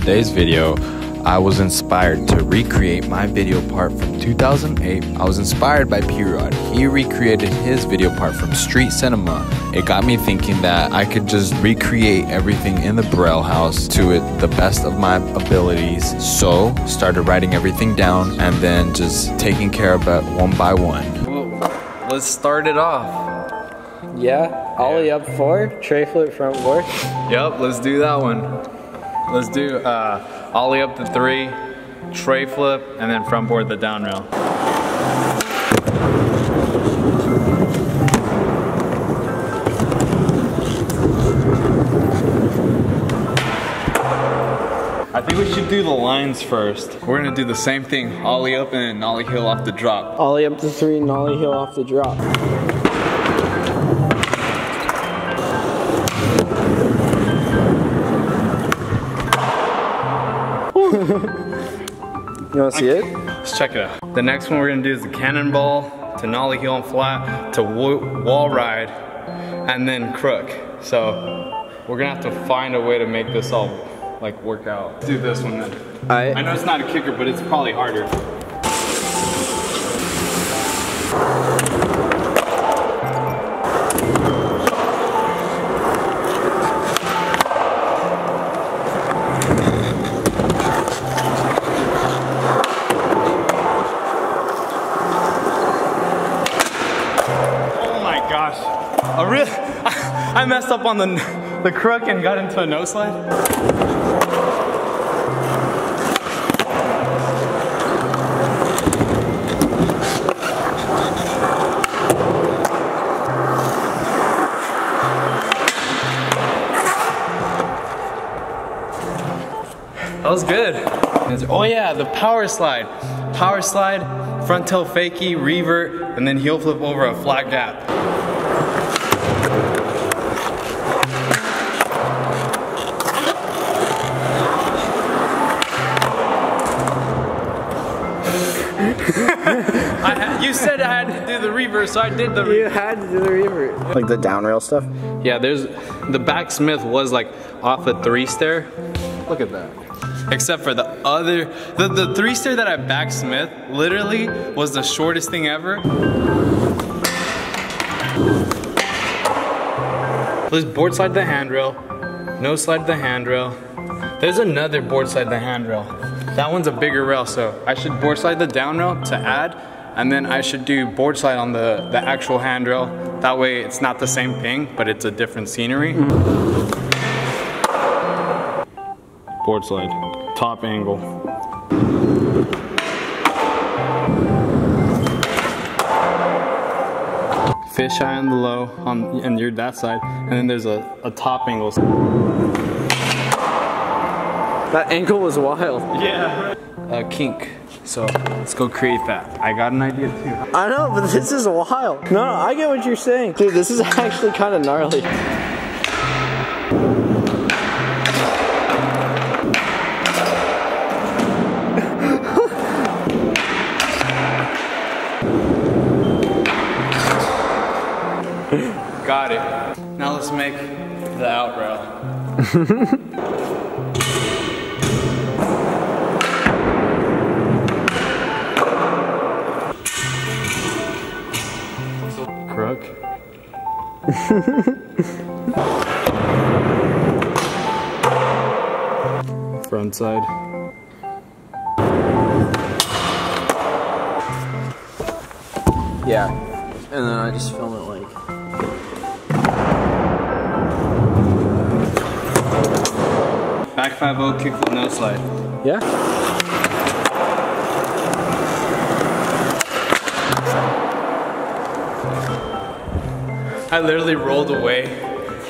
today's video, I was inspired to recreate my video part from 2008. I was inspired by P-Rod. He recreated his video part from Street Cinema. It got me thinking that I could just recreate everything in the Braille house to it the best of my abilities. So, started writing everything down and then just taking care of it one by one. Let's start it off. Yeah, ollie up four, tray flip front board. Yep, let's do that one. Let's do uh, ollie up the three, tray flip, and then front board the down rail. I think we should do the lines first. We're gonna do the same thing, ollie up and then nollie heel off the drop. Ollie up the three, nollie heel off the drop. You wanna see it? Let's check it out. The next one we're gonna do is the cannonball to nollie heel and flat to wall ride and then crook. So we're gonna have to find a way to make this all like work out. Let's do this one then. I I know it's not a kicker, but it's probably harder. Gosh. I I messed up on the, the crook and got into a nose slide. That was good. Oh yeah, the power slide. Power slide, front tail fakie, revert, and then heel flip over a flat gap. I had, you said I had to do the revert, so I did the you had to do the revert. Like the down rail stuff? Yeah, there's the backsmith was like off a three stair. Look at that. Except for the other, the, the three stair that I backsmith literally was the shortest thing ever. Let's board slide the handrail, nose slide the handrail. There's another board slide the handrail. That one's a bigger rail, so I should board slide the down rail to add, and then I should do board slide on the, the actual handrail. That way it's not the same thing, but it's a different scenery. Board slide, top angle. Fish eye on the low, on and you're that side, and then there's a, a top angle. That angle was wild. Yeah. A kink. So let's go create that. I got an idea too. I know, but this is wild. No, no, I get what you're saying. Dude, this is actually kind of gnarly. Got it. Now let's make the out rail. Crook. Front side. Yeah. And then I just film it Back 5 kick flip, nose slide. Yeah? I literally rolled away.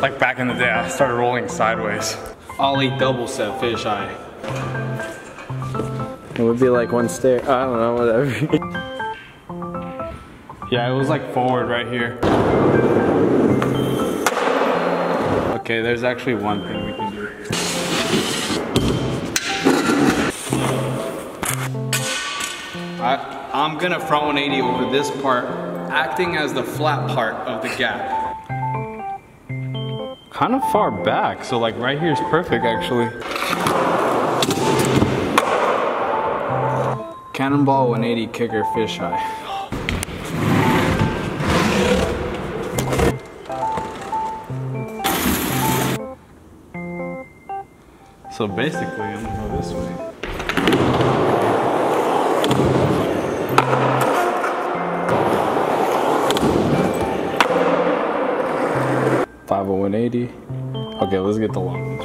Like back in the day, I started rolling sideways. Ollie double set fish eye. It would be like one stair. I don't know, whatever. Yeah, it was like forward right here. Okay, there's actually one thing we I, I'm gonna front 180 over this part, acting as the flat part of the gap. Kind of far back, so like right here is perfect actually. Cannonball 180 kicker fisheye. So basically, I'm gonna go this way. Five oh one eighty. Okay, let's get the long ones.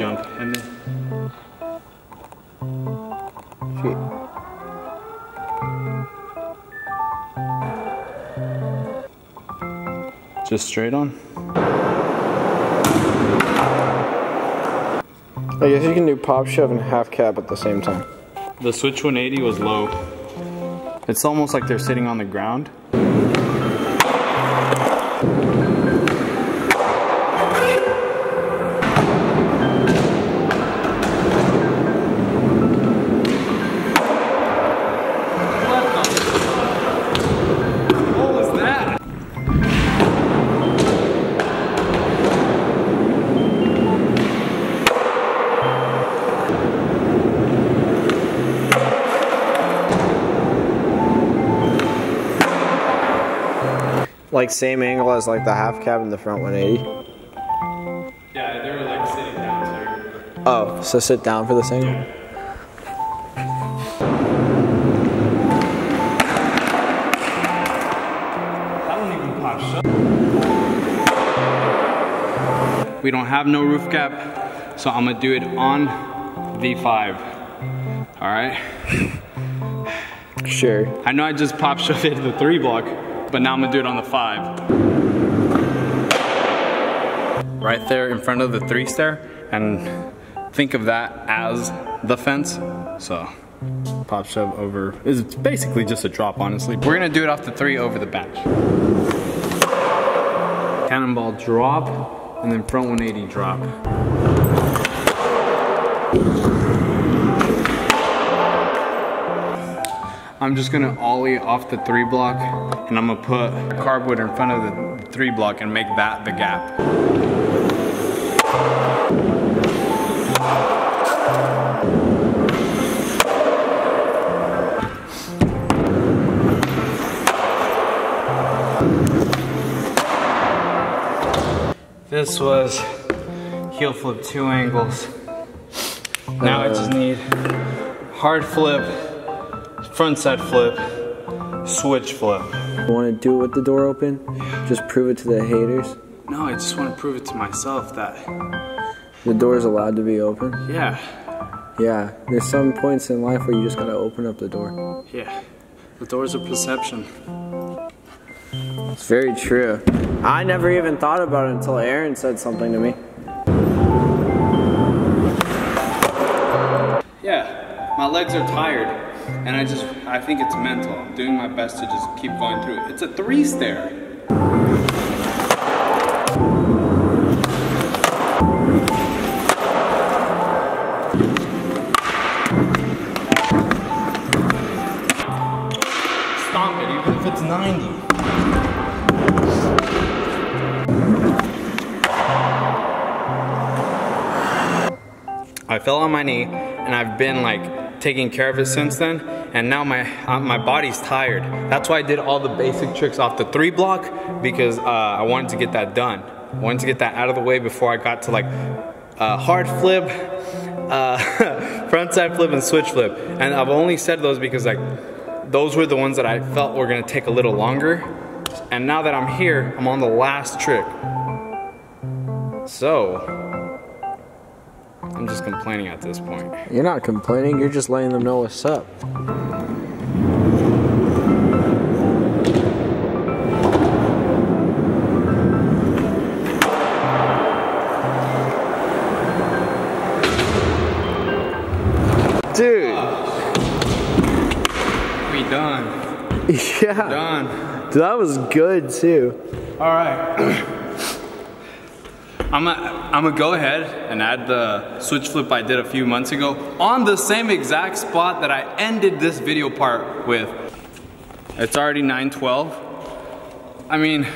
Jump and just straight on. I guess you can do pop shove and half cab at the same time. The Switch 180 was low. It's almost like they're sitting on the ground. Like same angle as like the half cab in the front 180. Yeah, they were like sitting down too. Oh, so sit down for this angle? That don't even pop shut. We don't have no roof cap, so I'm gonna do it on V5. All right. Sure. I know I just pop shoved it to the three block, but now I'm gonna do it on the five. Right there in front of the three stair, and think of that as the fence. So pop shove over, it's basically just a drop honestly. We're gonna do it off the three over the bench. Cannonball drop, and then front 180 drop. I'm just gonna ollie off the three block and I'm gonna put cardboard in front of the three block and make that the gap. This was heel flip two angles. Now I just uh, need hard flip, front side flip, switch flip. You want to do it with the door open? Just prove it to the haters. No, I just want to prove it to myself that, The door is allowed to be open. yeah, Yeah, there's some points in life where you just gotta open up the door. yeah, the door's a perception. It's very true. I never even thought about it until Aaron said something to me. Yeah, my legs are tired, and I just, I think it's mental. I'm doing my best to just keep going through it. It's a three stair. Stomp it, even if it's 90. I fell on my knee and I've been like taking care of it since then and now my uh, my body's tired. That's why I did all the basic tricks off the 3 block because uh, I wanted to get that done. I wanted to get that out of the way before I got to like uh, hard flip, uh, front side flip and switch flip. And I've only said those because like those were the ones that I felt were to take a little longer. And now that I'm here, I'm on the last trick. So, I'm just complaining at this point. You're not complaining, you're just letting them know what's up. Dude, We done. yeah, Done. Dude, that was good too. All right. I'm gonna, go ahead and add the switch flip I did a few months ago on the same exact spot that I ended this video part with. It's already 912. I mean,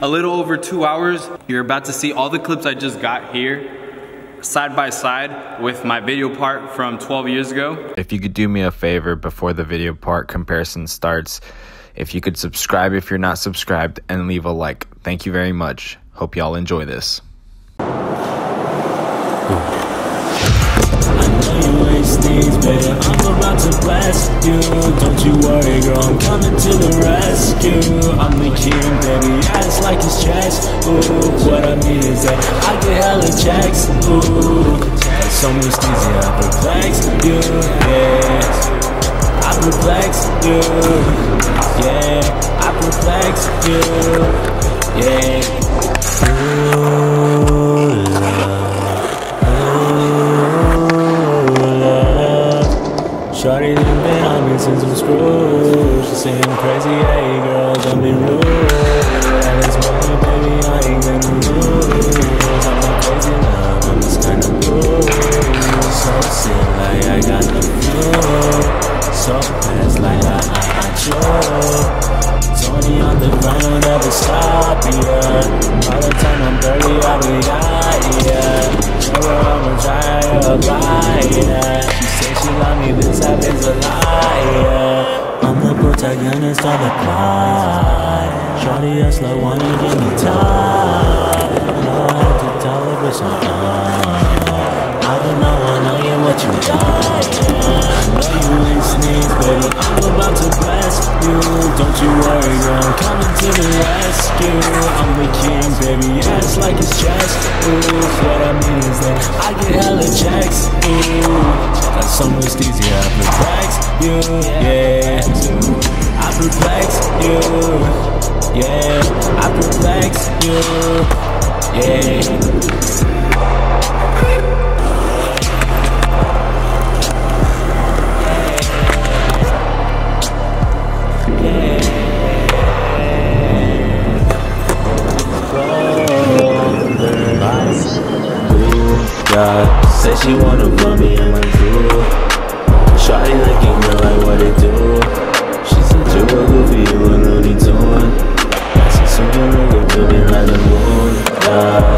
a little over two hours. You're about to see all the clips I just got here side by side with my video part from 12 years ago. If you could do me a favor before the video part comparison starts, if you could subscribe if you're not subscribed and leave a like. Thank you very much. Hope y'all enjoy this. Baby. I'm about to bless you. Don't you worry, girl, I'm coming to the rescue. I'm the king, baby. Ass like it's chest. Ooh, what I mean is that I get hella checks. Ooh, so much easier, I perplex you. Yeah, I perplex you. Yeah, I perplex you. Yeah. Ooh, Shorty done been on me since I'm screwed. She say I'm crazy, hey girl, don't be rude. And it's money, baby, I ain't gonna lose I'm not crazy love, I'm just kinda blue So sick, like I got the flu So fast, like I, I, I choke. Tony on the I'll never stop, yeah. All the time I'm The protagonist of the plot Shorty a slow one and give me time I have to tell her, but I'm I don't know, I know you what you yeah. Know you ain't sneeze, baby. I'm about to you Don't you worry, girl, I'm coming to the rescue I'm the king, baby, it's like it's chess Ooh, what I mean is that I get hella checks Ooh that's so much easier. I perplex you, yeah. I perplex you, yeah. I perplex you. Yeah. love.